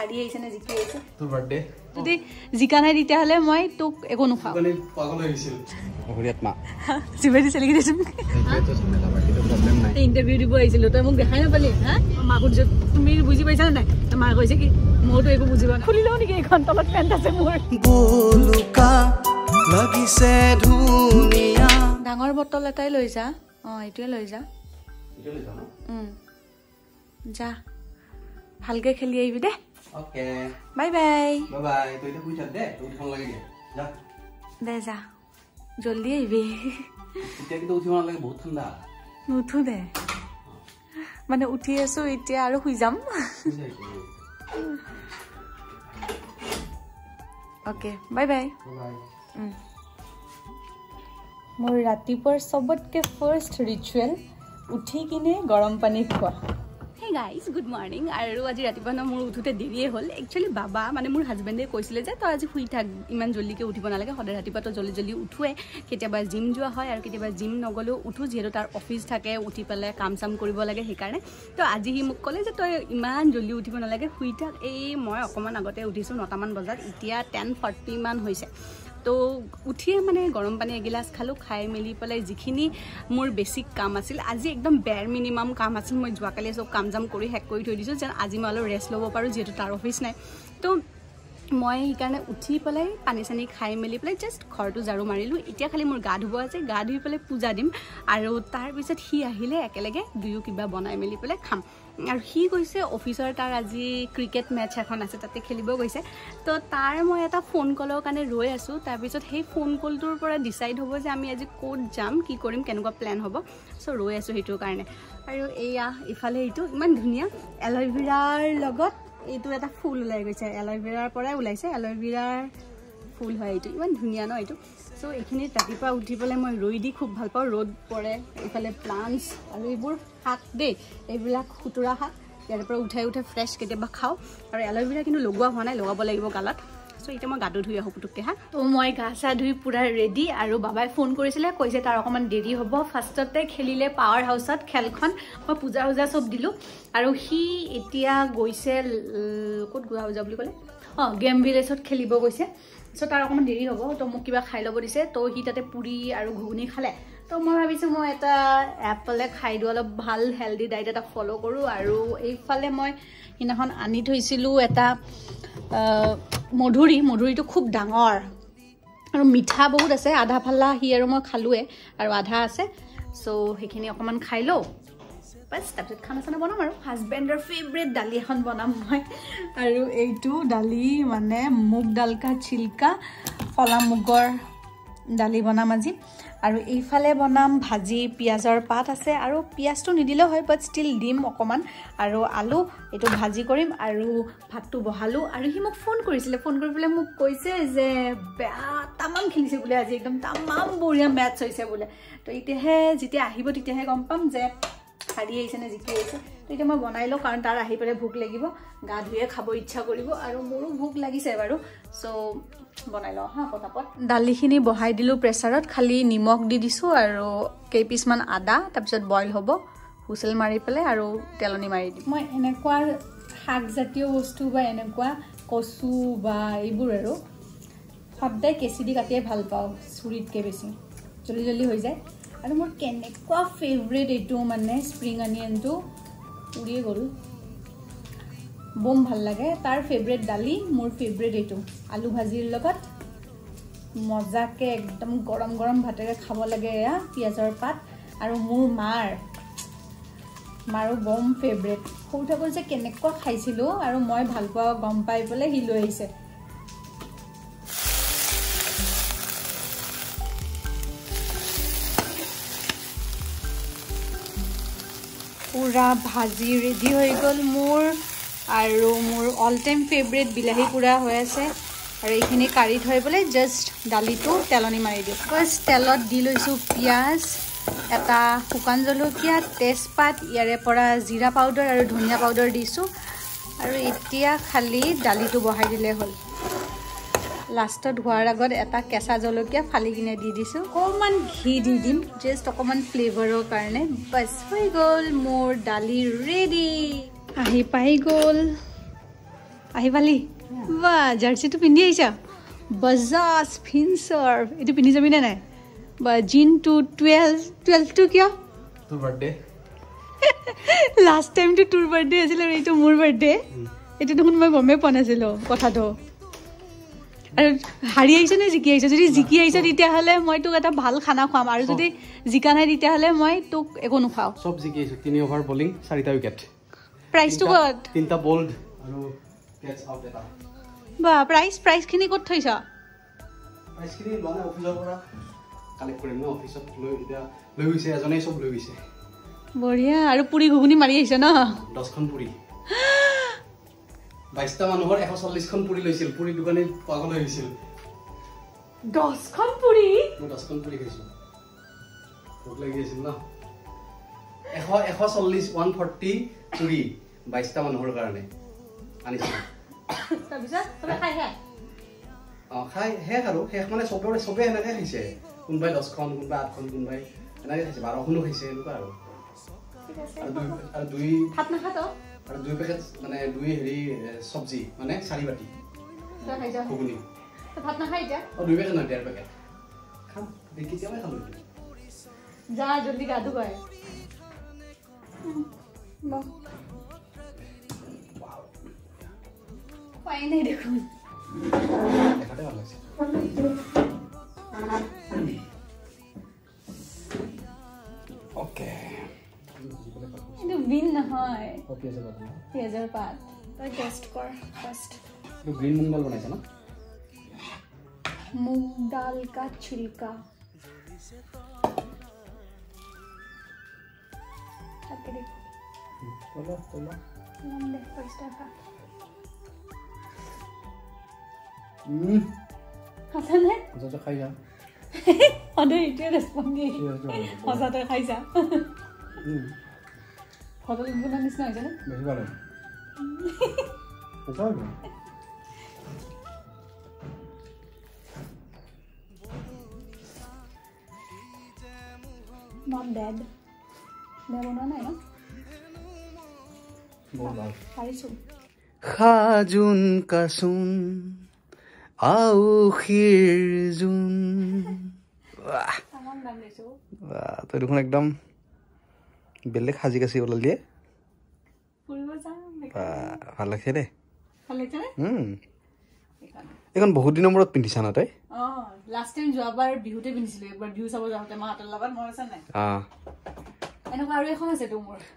হাৰি আহিছে নে জিকি আহিছে? তোৰ বাৰ্থডে যদি জিকা নাই তেতিয়াহ'লে মই তোক একো মা। ইণ্টাৰভিউ দিব আহিছিলোঁ তই মোক দেখাই নাপালি হা? মাক তুমি বুজি পাইছানে নাই? মায়ে কৈছে কি মইতো একো বুজি পোৱা নাই। খুলি লওঁ নেকি এইখন তলত পেণ্ট আছে মোৰ? বোলোকা লাগিছে ধুনীয়া। ডাঙৰ বটল এটাই লৈ যা। অঁ এইটোৱে লৈ যা। উম। যা। ভালকে খেলি আহিবি দে। Okay bye bye bye bye তই এতিয়া শুই থাক দে তোৰ উঠিব নালাগে দে যা দে যা জল্দি আহিবি এতিয়া কিন্তু উঠিব নালাগে বহুত ঠাণ্ডা নুঠো দে মানে উঠি আছো এতিয়া আৰু শুই যাম শুই যা এতিয়া। অ'কে বাই বাই বাই মোৰ ৰাতিপুৱাৰ চবতকৈ ফাৰ্ষ্ট ৰিচুৱেল উঠি কিনে গৰম পানী খোৱা গাইজ গুড মৰ্ণিং আৰু আজি ৰাতিপুৱা ন মোৰ উঠোতে দেৰিয়ে হ'ল। একচুৱেলি বাবা মানে মোৰ হাজবেণ্ডে কৈছিলে যে তই আজি শুই থাক ইমান জল্দিকৈ উঠিব নালাগে। সদায় ৰাতিপুৱা তই জল্দি জল্দি উঠোৱে। কেতিয়াবা জিম যোৱা হয় আৰু কেতিয়াবা জিম নগ'লেও উঠো যিহেতু তাৰ অফিচ থাকে উঠি পেলাই কাম চাম কৰিব লাগে সেইকাৰণে। তো আজি সি মোক ক'লে যে তই ইমান জল্দি উঠিব নালাগে শুই থাক। এই মই অকণমান আগতে উঠিছোঁ নটামান বজাত। এতিয়া টেন ফৰ্টিমান হৈছে। তো উঠিয়ে মানে গৰম পানী এগিলাচ খালোঁ খাই মেলি পেলাই যিখিনি মোৰ বেছিক কাম আছিল আজি একদম বেৰ মিনিমাম কাম আছিল মই যোৱাকালি চব কাম জাম কৰি শেষ কৰি থৈ দিছোঁ যেন আজি মই অলপ ৰেষ্ট ল'ব পাৰোঁ যিহেতু তাৰ অফিচ নাই। তো মই সেইকাৰণে উঠি পেলাই পানী চানী খাই মেলি পেলাই জাষ্ট ঘৰটো ঝাৰু মাৰিলোঁ। এতিয়া খালি মোৰ গা ধুব আছে গা ধুই পেলাই পূজা দিম। আৰু তাৰপিছত সি আহিলে একেলগে দুয়ো কিবা বনাই মেলি পেলাই খাম। আৰু সি গৈছে অফিচৰ তাৰ আজি ক্ৰিকেট মেটচ এখন আছে তাতে খেলিব গৈছে। তো তাৰ মই এটা ফোন কলৰ কাৰণে ৰৈ আছোঁ। তাৰপিছত সেই ফোন কলটোৰ পৰা ডিচাইড হ'ব যে আমি আজি ক'ত যাম কি কৰিম কেনেকুৱা প্লেন হ'ব। চ' ৰৈ আছোঁ সেইটোৰ কাৰণে। আৰু এয়া ইফালে এইটো ইমান ধুনীয়া। এল'ভেৰাৰ লগত এইটো এটা ফুল ওলাই গৈছে এল'ভেৰাৰ পৰাই ওলাইছে। এল'ভেৰাৰ ফুল হয় এইটো। ইমান ধুনীয়া ন এইটো। চ' এইখিনিত ৰাতিপুৱা উঠি পেলাই মই ৰৈ দি খুব ভাল পাওঁ। ৰ'দ পৰে এইফালে প্লাণ্টছ আৰু এইবোৰ শাক দেই। এইবিলাক খুতুৰা শাক। ইয়াৰ পৰা উঠাই উঠাই ফ্ৰেছ কেতিয়াবা খাওঁ। আৰু এল'ভেৰা কিন্তু লগোৱা হোৱা নাই লগাব লাগিব গালত। চ' এতিয়া মই গাটো ধুই আহোঁ পুটুককৈ হা? ত' মই গা চা ধুই পূৰা ৰেডি আৰু বাবাই ফোন কৰিছিলে কৈছে তাৰ অকণমান দেৰি হ'ব। ফাৰ্ষ্টতে খেলিলে পাৱাৰ হাউচত খেলখন মই পূজা চূজা চব দিলোঁ। আৰু সি এতিয়া গৈছে ক'ত গোৱা পূজা বুলি ক'লে? অঁ গেম ভিলেজত খেলিব গৈছে। চ' তাৰ অকণমান দেৰি হ'ব তো মোক কিবা খাই ল'ব দিছে। তো সি তাতে পুৰি আৰু ঘুগুনি খালে। তো মই ভাবিছোঁ মই এটা এপলে খাই দিওঁ অলপ ভাল হেল্ডি ডায়েট এটা ফ'ল' কৰোঁ। আৰু এইফালে মই সিদিনাখন আনি থৈছিলোঁ এটা মধুৰি মধুৰিটো খুব ডাঙৰ। আৰু মিঠা বহুত আছে আধা ফাল্লা সি আৰু মই খালোৱে আৰু আধা আছে। চ' সেইখিনি অকণমান খাই লওঁ। বাছ তাৰপিছত খানা চানা বনাম আৰু। হাজবেণ্ডৰ ফেভৰেট দালি এখন বনাম মই। আৰু এইটো দালি মানে মুগ ডালকা চিল্কা ফলা মুগৰ দালি বনাম আজি। আৰু এইফালে বনাম ভাজি পিঁয়াজৰ পাত আছে আৰু পিঁয়াজটো নিদিলেও হয় বাট ষ্টিল দিম অকণমান আৰু আলু এইটো ভাজি কৰিম আৰু ভাতটো বহালোঁ। আৰু সি মোক ফোন কৰিছিলে ফোন কৰি পেলাই মোক কৈছে যে বেয়া তামাম খেলিছে বোলে আজি একদম তামাম বঢ়িয়া মেটছ হৈছে বোলে। তো এতিয়াহে যেতিয়া আহিব তেতিয়াহে গম পাম যে হাৰি আহিছে নে জিকি আহিছে এতিয়া মই বনাই লওঁ কাৰণ তাৰ আহি পেলাই ভোক লাগিব গা ধুয়ে খাব ইচ্ছা কৰিব আৰু মোৰো ভোক লাগিছে বাৰু। চ' বনাই লওঁ হা পটাপট দালিখিনি বহাই দিলোঁ প্ৰেছাৰত খালি নিমখ দি দিছোঁ আৰু কেইপিচমান আদা তাৰপিছত বইল হ'ব হুইচেল মাৰি পেলাই আৰু তেলনি মাৰি দিম। মই এনেকুৱা শাকজাতীয় বস্তু বা এনেকুৱা কচু বা এইবোৰ আৰু সদায় কেঁচি দি কাটিয়ে ভাল পাওঁ চুৰিতকৈ বেছি। জল্দি জল্দি হৈ যায়। আৰু মোৰ কেনেকুৱা ফেভৰেট এইটো মানে স্প্ৰিং অনিয়নটো উৰিয়ে গ'ল বম ভাল লাগে তাৰ ফেভৰেট দালি মোৰ ফেভৰেট এইটো আলু ভাজিৰ লগত মজাকৈ একদম গৰম গৰম ভাতেৰে খাব লাগে এয়া পিঁয়াজৰ পাত আৰু মোৰ মাৰ মাৰো বম ফেভৰেট সৰু থাকোঁ যে কেনেকুৱা খাইছিলোঁ আৰু মই ভাল পোৱা গম পাই পেলাই সি লৈ আহিছে পূৰা ভাজি ৰেডি হৈ গ'ল মোৰ আৰু মোৰ অল টাইম ফেভৰেট বিলাহী পূৰা হৈ আছে। আৰু এইখিনি কাঢ়ি থৈ পেলাই জাষ্ট দালিটো তেলনি মাৰি দিওঁ। ফাৰ্ষ্ট তেলত দি লৈছোঁ পিঁয়াজ এটা শুকান জলকীয়া তেজপাত ইয়াৰে পৰা জিৰা পাউডাৰ আৰু ধনিয়া পাউডাৰ দিছোঁ। আৰু এতিয়া খালি দালিটো বহাই দিলে হ'ল। লাষ্টত হোৱাৰ আগত এটা কেঁচা জলকীয়া ফালি কিনে দি দিছোঁ। অকণমান ঘি দি দিম জাষ্ট অকণমান ফ্লেভাৰৰ কাৰণে। বাছ হৈ গ'ল মোৰ দালি ৰেডি আহি পাই গ'ল। আহি পালি? বা জাৰ্চিটো পিন্ধি আহিছা? বজাজ ফিনচাৰ এইটো পিন্ধি যাবিনে নাই? বা জিনটো টুৱেলভ টুৱেলভটো কিয়? তোৰ বাৰ্থডে লাষ্ট টাইমটো তোৰ বাৰ্থডে আছিলে আৰু এইটো মোৰ বাৰ্থডে এইটো দেখোন মই গমেই পোৱা নাছিলোঁ কথাটো। হাৰি আহিছ নে জিকি আহিছ? যদি জিকি আহিছ তেতিয়াহ'লে মই তোক এটা ভাল খানা খুৱাম আৰু যদি জিকা নাই তেতিয়াহ'লে মই তোক একো নোখোৱাওঁ। চব জিকি আহিছোঁ তিনি অভাৰ বলিং চাৰিটা উইকেট প্ৰাইজটো ক'ত? তিনিটা বল্ড আৰু কেটছ আউট এটা। বা প্ৰাইজ প্ৰাইজখিনি ক'ত থৈছ? প্ৰাইচখিনি লোৱা নাই অফিচৰ পৰা। কালেক্ট কৰিম ন অফিচত লৈ এতিয়া লৈ গৈছে এজনেই চব লৈ গৈছে। বঢ়িয়া আৰু পুৰি ঘুগুনি মাৰি আহিছ ন? দহখন পুৰি। বাইছটা মানুহৰ এশ চল্লিছখন পুৰি লৈছিল পুৰি দোকানী পাগল হৈ গৈছিল। দহখন পুৰি? মই দহখন পুৰি খাইছোঁ। ভোক লাগি আছিল ন? এশ এশ চল্লিছ ওৱান ফৰ্টি পুৰি বাইছটা মানুহৰ কাৰণে অঁ খাই শেষ আৰু শেষ মানে চবৰে চবেই এনেকৈ খাইছে। কোনোবাই দহখন কোনোবাই আঠখন কোনোবাই এনেকৈ খাইছে বাৰখনো খাইছে এনেকুৱা আৰু। আৰু দুই ভাত আৰু দুই পেকেট মানে দুই হেৰি চব্জি মানে চাৰি বাতি। ঘুগুনি। তই ভাত নাখাই এতিয়া? অঁ দুই পেকেট নহয় ডেৰ পেকেট। খাম কেতিয়াবাই খালোঁ যা জলদি খোৱাই নাই দেখোন। দেখাতে ভাল লাগিছে। গ্ৰীণ নহয়। পিঁয়াজৰ পাত পিঁয়াজৰ পাত। তই টেষ্ট কৰ ফাৰ্ষ্ট গ্ৰীণ মুগ দাল বনাইছ ন? মুগ দাল কা ছিলকা। খাইছা উম, হোটেল বনোৱা নিচিনা হৈছেনে বেছি ভাল হয় সঁচা হয় বাৰু। নট বেড বেয়া বনোৱা নাই ন বহুত ভাল পাৰিছোঁ সাজোন কাচোন আউসীৰ জোন ৱাহ, তামাম দাম লৈছোঁ ৱাহ, তই দেখোন একদম বেলেগ সাজি কাচি যাম ৱাহ, ভাল লাগিছে দেই। সেইকাৰণে। এইখন বহুত দিনৰ মূৰত পিন্ধিছা না তই?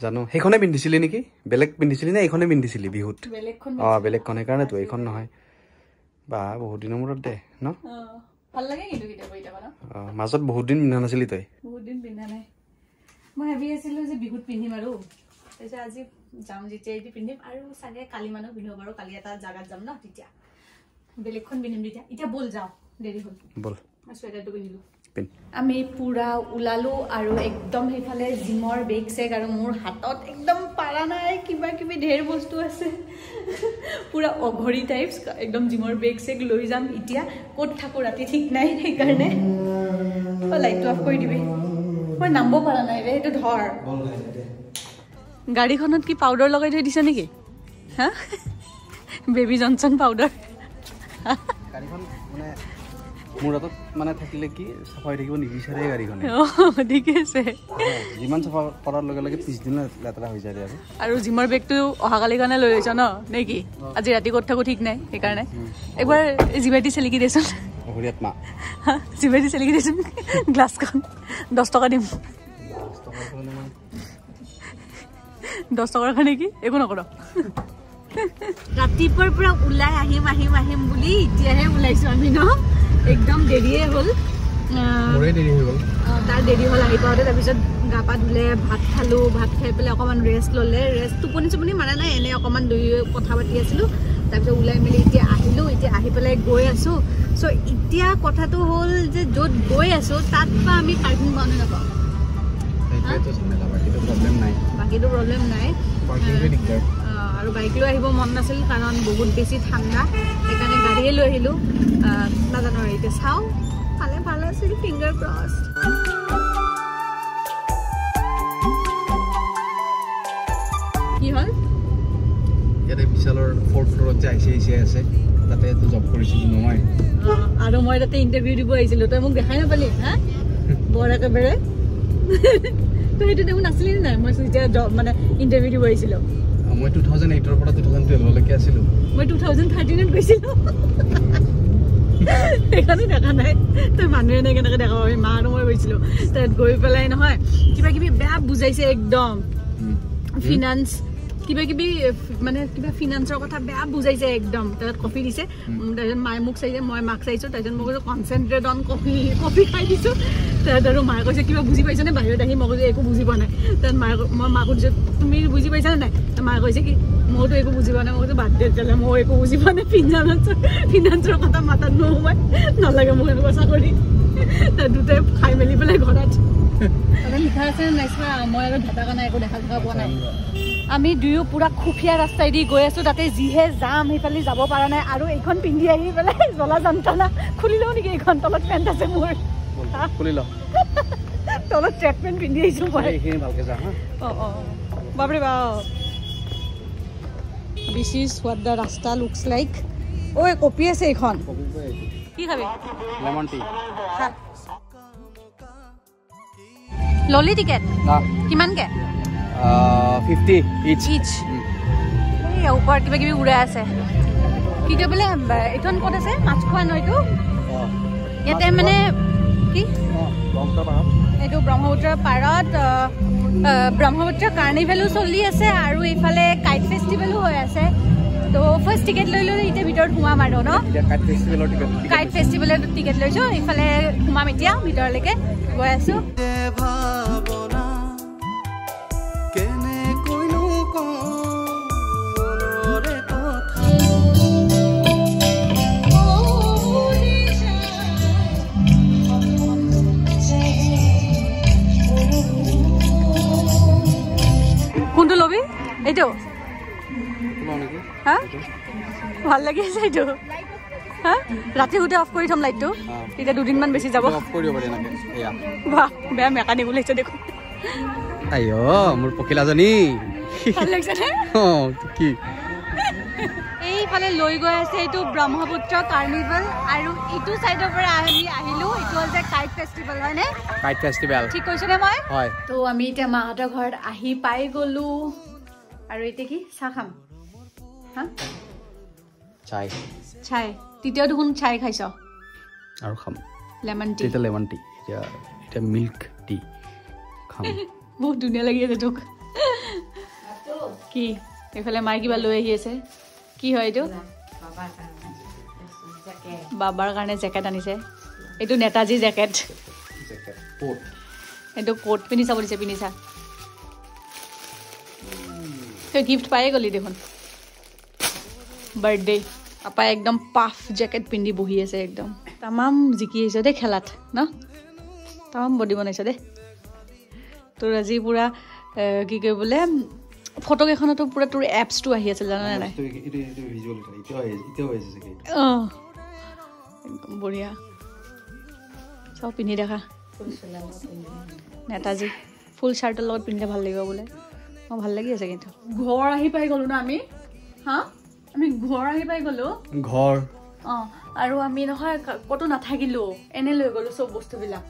জানো সেইখনে পিন্ধিছিলি নেকি? বেলেগ পিন্ধিছিলি নে এইখনে পিন্ধিছিলি বিহুত? অঁ বেলেগখন সেইকাৰণেতো এইখন নহয়। বা বহুত দিনৰ মূৰত দে ন? মাজত বহুত দিন পিন্ধা নাছিলি তই? বহুত দিন পিন্ধা নাই। মই ভাবি আছিলোঁ যে বিহুত পিন্ধিম আৰু। তাৰপিছত আজি যাম যেতিয়া এটি পিন্ধিম আৰু চাগে কালি মানুহ পিন্ধিব পাৰোঁ কালি এটা জাগাত যাম ন তেতিয়া। বেলেগখন পিন্ধিম তেতিয়া। এতিয়া ব'ল যাওঁ দেৰি হ'ল। ব'ল। চুৱেটাৰটো পিন্ধিলোঁ। পিন্ধ। আমি পূৰা ওলালোঁ আৰু একদম সেইফালে জিমৰ বেগ চেগ আৰু মোৰ হাতত একদম পাৰা নাই কিবা কিবি ঢেৰ বস্তু আছে। পূৰা অঘৰী টাইপছ একদম জিমৰ বেগ চেগ লৈ যাম এতিয়া। ক'ত থাকোঁ ৰাতি ঠিক নাই সেইকাৰণে। লাইটটো অফ কৰি দিবি। মই নামিব পৰা নাই ৰে সেইটো ধৰ। গাড়ীখনত কি পাউডাৰ লগাই থৈ দিছে নেকি? হা? বেবী জনচন পাউডাৰ গাড়ীখন মানে মোৰ হাতত মানে থাকিলে কি চাফা হৈ থাকিব নিবিচাৰে গাড়ীখনে। অঁ ঠিকে আছে। যিমান চাফা কৰাৰ লগে লগে পিছদিনা লেতেৰা হৈ যায় আৰু। আৰু জিমৰ বেগটো অহাকালিৰ কাৰণে লৈ লৈছ ন নে কি? আজি ৰাতি ক'ত থাকোঁ ঠিক নাই সেইকাৰণে। একবাৰ জিভাইটি চেলিকি দেচোন। অঘৰীয়াত মা। হা, জিভাইটি চেলিকি দেচোন গ্লাছখন। দহ টকা দিম। দহ টকাৰ কাৰণে কি? একো নকৰ। ৰাতিপুৱাৰ পৰা ওলাই আহিম আহিম আহিম বুলি এতিয়াহে ওলাইছো আমি ন? একদম দেৰিয়ে হ'ল। তাৰ দেৰি হ'ল আহি পাওঁতে তাৰপিছত গা পা ধুলে ভাত খালোঁ ভাত খাই পেলাই অকণমান ৰেষ্ট ল'লে। ৰেষ্ট টোপনি চোপনি মাৰা নাই এনেই অকণমান দুয়ো কথা পাতি আছিলোঁ। তাৰপিছত ওলাই মেলি এতিয়া আহিলোঁ এতিয়া আহি পেলাই গৈ আছোঁ। চ' এতিয়া কথাটো হ'ল যে য'ত গৈ আছোঁ তাত বা আমি পাৰ্কিং পাওঁ নে নাপাওঁ বাকীটো প্ৰব্লেম নাই। আৰু বাইক লৈ আহিব মন নাছিল কাৰণ বহুত বেছি ঠাণ্ডা। সেইকাৰণে গাড়ীয়ে লৈ আহিলোঁ। আহ, নাজানো আৰু এতিয়া চাওঁ। পালে ভাল আছিল ফিংগাৰ ক্ৰছ কি হ'ল? ইয়াতে বিশালৰ ফ'ৰ্থ ফ্ল'ৰত যে I C I C I আছে। তাতে জব কৰিছিলোঁ নহয়। আৰু মই তাতে ইণ্টাৰভিউ দিব আহিছিলো। তই মোক দেখাই নাপালি হা? বৰ একেবাৰে। তই সেইটো দেখোন নাছিলি নে নাই? মই যেতিয়া জব মানে ইণ্টাৰভিউ দিব আহিছিলো। মই টু থাউজেণ্ড এইটৰ পৰা টু থাউজেণ্ড টুৱেলভলৈকে আছিলোঁ। মই টু থাউজেণ্ড থাৰ্টিনত গৈছিলো। সেইকাৰণে দেখা নাই। তই মানুহে নাই কেনেকৈ দেখা পাবি? মা আৰু মই গৈছিলো। তাত গৈ পেলাই নহয় কিবা কিবি বেয়া বুজাইছে একদম। ফিনান্স কিবা কিবি মানে কিবা ফিনান্সৰ কথা বেয়া বুজাইছে একদম। তাত কফি দিছে। তাৰপিছত মায়ে মোক চাইছে মই মাক চাইছোঁ। তাৰপিছত মই কৈছোঁ কনচেনট্ৰেট অন কফি কফি খাই দিছোঁ। তাৰপিছত আৰু মায়ে কৈছে কিবা বুজি পাইছনে? বাহিৰত আহি মই কৈছোঁ একো বুজি পোৱা নাই। তাৰপিছত মায়ে মই মাক সুধিছোঁ তুমি বুজি পাইছানে নাই? তাৰ মায়ে কৈছে কি মইতো একো বুজি পোৱা নাই। মই কৈছোঁ বাদ দে তেতিয়াহ'লে মই একো বুজি পোৱা নাই। ফিনান্সৰ ফিনান্সৰ কথা মাতাত নোসোমাই। নালাগে মোক এনেকুৱা চাকৰি। তাৰ দুটাই খাই মেলি পেলাই ঘৰত। তাতে লিখা আছে নাই? চা মই আৰু ভেটা কানা একো দেখা দেখা পোৱা নাই। আমি দুয়ো পুৰা খুফীয়া ৰাস্তাইদি গৈ আছো তাতে যিহে যাম সেইফালে যাব পৰা নাই আৰু এইখন পিন্ধি আহি পেলাই জ্বলা যন্ত্ৰণা খুলি লওঁ নেকি এইখন? তলত পেণ্ট আছে মোৰ। খুলি ল তলত ট্ৰেক পেণ্ট পিন্ধি আহিছো মই। অঁ অঁ। বাপৰে বাপ। দিছ ইজ হোৱাট দ্য ৰাস্তা লুকছ লাইক ঐ কপি আছে এইখন। কি খাবি? লেমন টি খা ললি টিকেট কিমানকে? ফিফটি ইচ ইচ এই ওপৰত কিবা কিবি উৰাই আছে। কিন্তু বোলে ব- এইখন ক'ত আছে? মাছখোৱা নৈটো ইয়াতে মানে কি? এইটো ব্ৰহ্মপুত্ৰৰ পাৰত ব্ৰহ্মপুত্ৰ কাৰ্নিভেলো চলি আছে আৰু এইফালে কাইট ফেষ্টিভেলো হৈ আছে। ত' ফাৰ্ষ্ট টিকেট লৈ লৈ এতিয়া ভিতৰত সোমাম আৰু ন? ফেষ্টিভেলৰ টিকেট কাইট ফেষ্টিভেলৰ টিকেট লৈছোঁ ইফালে সোমাম এতিয়া ভিতৰলৈকে গৈ আছোঁ। ভাল লাগি এইটো হা? ৰাতি শুতে অফ কৰি থ'ম লাইটটো তেতিয়া দুদিনমান বেছি যাব। বাহ বেয়া মেকানিক ওলাইছে দেখোন। মোৰ পখিলাজনী কি? এইফালে লৈ গৈ আছে এইটো ব্ৰহ্মপুত্ৰ কাৰ্নিভেল আৰু ইটো চাইডৰ পৰা আমি আহিলো। এইটো হৈছে কাইট ফেষ্টিভেল হয়নে কাইট ফেষ্টিভেল ঠিক কৈছোনে মই? হয়। তো আমি এতিয়া মাহঁতৰ ঘৰত আহি পাই গলো। আৰু এতিয়া কি? চাহ খাম। হা? চাই। চাই। তেতিয়াও দেখোন চাই খাইছ? আৰু খাম। লেমন টি তেতিয়া লেমন টি এতিয়া এতিয়া মিল্ক টি খাম। বহুত ধুনীয়া লাগি আছে তোক। কি? এইফালে মায়ে কিবা লৈ আহি আছে। কি হয় এইটো? বাবাৰ কাৰণে জেকেট আনিছে। এইটো নেতাজী জেকেট। Jacket coat. এইটো কোট পিন্ধি চাব দিছে পিন্ধি চা তই গিফ্ট পায়ে গ'লি দেখোন। বাৰ্থডে পাপাই একদম পাফ জেকেট পিন্ধি বহি আছে একদম। তামাম জিকি আহিছ দেই খেলাত ন? তামাম বডি বনাইছ দেই। তোৰ আজি পূৰা কি কয় বোলে ফটোকেইখনতো পূৰা তোৰ এপছটো আহি আছিল জানানে নাই? অঁ। একদম বঢ়িয়া। চব পিন্ধি দেখা। নেতাজী ফুল চাৰ্টৰ লগত পিন্ধিলে ভাল লাগিব বোলে। অঁ ভাল লাগি আছে কিন্তু। ঘৰ আহি পাই গ'লো ন আমি? হা? আমি ঘৰ আহি পাই গ'লো। ঘৰ। অঁ আৰু আমি নহয় ক'তো নাথাকিলো। এনে লৈ গ'লো চব বস্তুবিলাক।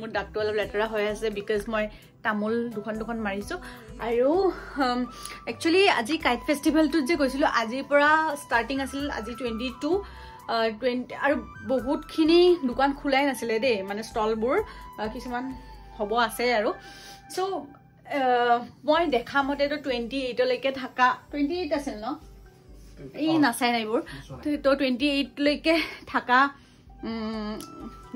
মোৰ দাঁতটো অলপ লেতেৰা হৈ আছে বিকজ মই তামোল দুখন দুখন মাৰিছোঁ। আৰু একচুৱেলি আজি কাইট ফেষ্টিভেলটোত যে গৈছিলোঁ আজিৰ পৰা ষ্টাৰ্টিং আছিল আজি টুৱেণ্টি টু টুৱেণ্টি আৰু বহুতখিনি দোকান খোলাই নাছিলে দেই মানে ষ্টলবোৰ কিছুমান হ'ব আছে আৰু। চ' মই দেখা মতেতো টুৱেণ্টি এইটলৈকে থকা। টুৱেণ্টি এইট আছিল ন? এই নাচাই নাই এইবোৰ। তো টুৱেণ্টি এইটলৈকে থকা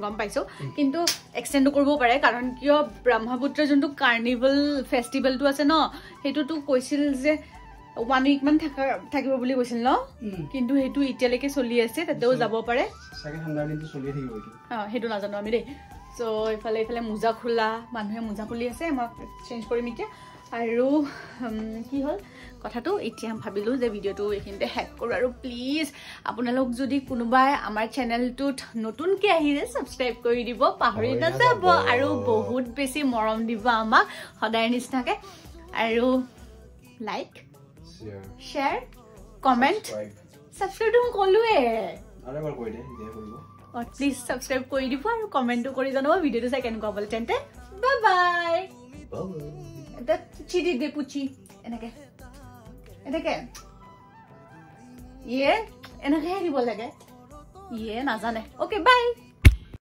গম পাইছোঁ। কিন্তু এক্সটেণ্ডো কৰিব পাৰে কাৰণ কিয় ব্ৰহ্মপুত্ৰ যোনটো কাৰ্নিভেল ফেষ্টিভেলটো আছে ন সেইটোতো কৈছিল যে ওৱান উইকমান থকা থাকিব বুলি কৈছিল ন? কিন্তু সেইটো এতিয়ালৈকে চলি আছে তাতেও যাব পাৰে। অঁ সেইটো নাজানো আমি দেই। চ' এইফালে এইফালে মোজা খোলা মানুহে মোজা খুলি আছে মই চেঞ্জ কৰিম এতিয়া। আৰু কি হ'ল? কথাটো এতিয়া ভাবিলোঁ যে ভিডিঅ'টো এইখিনিতে শেষ কৰোঁ। আৰু প্লিজ আপোনালোক যদি কোনোবাই আমাৰ চেনেলটোত নতুনকৈ আহিছে ছাবস্ক্ৰাইব কৰি দিব পাহৰি নাযাব। আৰু বহুত বেছি মৰম দিব আমাক সদায় নিচিনাকৈ। আৰু লাইক শ্বেয়াৰ কমেণ্ট. ছাবস্ক্ৰাইবটো মই ক'লোৱে প্লিজ ছাবস্ক্ৰাইব কৰি দিব আৰু কমেণ্টটো কৰি জনাব ভিডিঅ'টো চাই কেনেকুৱা পালে তেন্তে বাই বাই এটা পুচি দি দে পুচি এনেকে এনেকে ইয়ে এনেকেহে দিব লাগে ইয়ে নাজানে অ'কে বাই